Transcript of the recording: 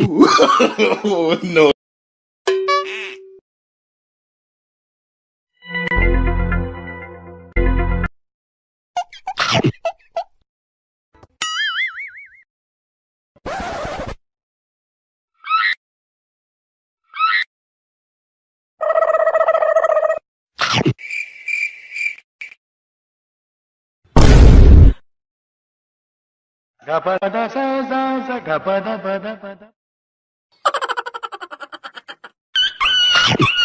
oh, no. Gapada gapada you